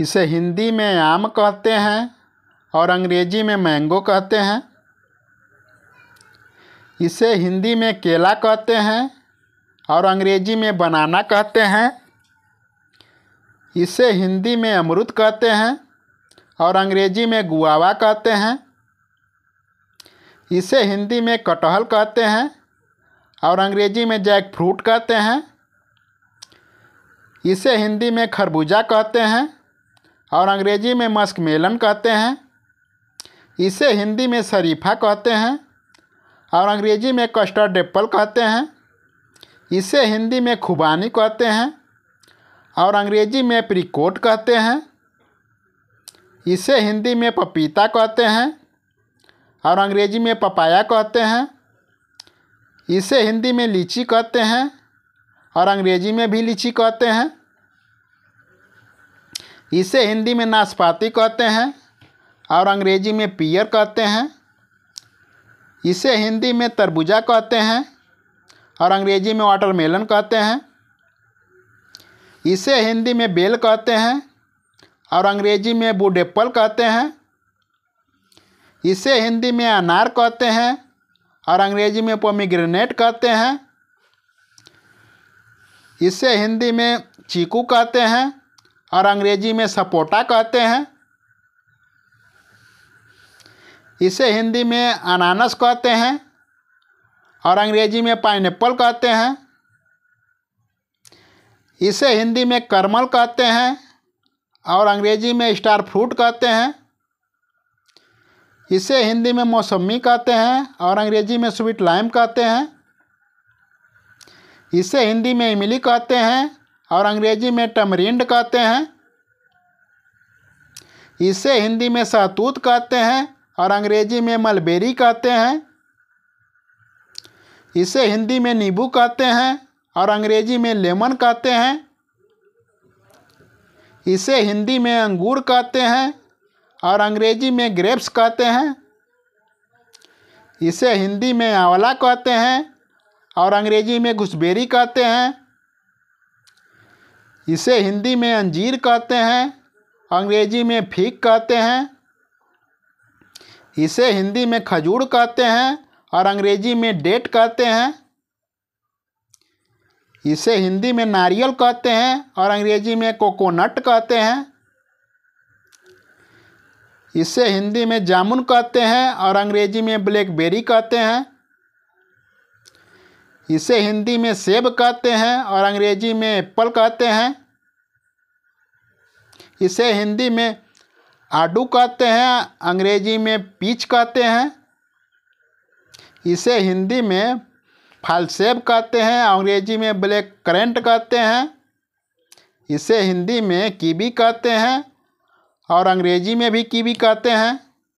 इसे हिंदी में आम कहते हैं और अंग्रेज़ी में मैंगो कहते हैं। इसे हिंदी में केला कहते हैं और अंग्रेज़ी में बनाना कहते हैं। इसे हिंदी में अमरूद कहते हैं और अंग्रेज़ी में गुआवा कहते हैं। इसे हिंदी में कटहल कहते हैं और अंग्रेज़ी में जैक फ्रूट कहते हैं। इसे हिंदी में खरबूजा कहते हैं और अंग्रेज़ी में मस्क मेलन कहते हैं। इसे हिंदी में शरीफा कहते हैं और अंग्रेज़ी में कस्टर्ड एप्पल कहते हैं। इसे हिंदी में खुबानी कहते हैं और अंग्रेज़ी में प्रिकोट कहते हैं। इसे हिंदी में पपीता कहते हैं और अंग्रेज़ी में पपाया कहते हैं। इसे हिंदी में लीची कहते हैं और अंग्रेज़ी में भी लीची कहते हैं। इसे हिंदी में नाशपाती कहते हैं और अंग्रेज़ी में पियर कहते हैं। इसे हिंदी में तरबूजा कहते हैं और अंग्रेज़ी में वाटरमेलन कहते हैं। इसे हिंदी में बेल कहते हैं और अंग्रेज़ी में बूड एप्पल कहते हैं। इसे हिंदी में अनार कहते हैं और अंग्रेज़ी में पोमीग्रेनेट कहते हैं। इसे हिंदी में चीकू कहते हैं और अंग्रेज़ी में सपोटा कहते हैं। इसे हिंदी में अनानस कहते हैं और अंग्रेज़ी में पाइनएप्पल कहते हैं। इसे हिंदी में करमल कहते हैं और अंग्रेज़ी में स्टार फ्रूट कहते हैं। इसे हिंदी में मौसमी कहते हैं और अंग्रेज़ी में स्वीट लाइम कहते हैं। इसे हिंदी में इमली कहते हैं और अंग्रेज़ी में टमरिंड कहते हैं। इसे हिंदी में सहतूत कहते हैं और अंग्रेज़ी में मलबेरी कहते हैं। इसे हिंदी में नींबू कहते हैं और अंग्रेज़ी में लेमन कहते हैं। इसे हिंदी में अंगूर कहते हैं और अंग्रेज़ी में ग्रेप्स कहते हैं। इसे हिंदी में आंवला कहते हैं और अंग्रेज़ी में घुसबेरी कहते हैं। इसे हिंदी में अंजीर कहते हैं, अंग्रेज़ी में फीक कहते हैं। इसे हिंदी में खजूर कहते हैं और अंग्रेज़ी में डेट कहते हैं। इसे हिंदी में नारियल कहते हैं और अंग्रेज़ी में कोकोनट कहते हैं। इसे हिंदी में जामुन कहते हैं और अंग्रेज़ी में ब्लैकबेरी कहते हैं। इसे हिंदी में सेब कहते हैं और अंग्रेज़ी में एप्पल कहते हैं। इसे हिंदी में आडू कहते हैं, अंग्रेज़ी में पीच कहते हैं। इसे हिंदी में फालसेब कहते हैं, अंग्रेज़ी में ब्लैक करेंट कहते हैं। इसे हिंदी में कीवी कहते हैं और अंग्रेज़ी में भी कीवी कहते हैं।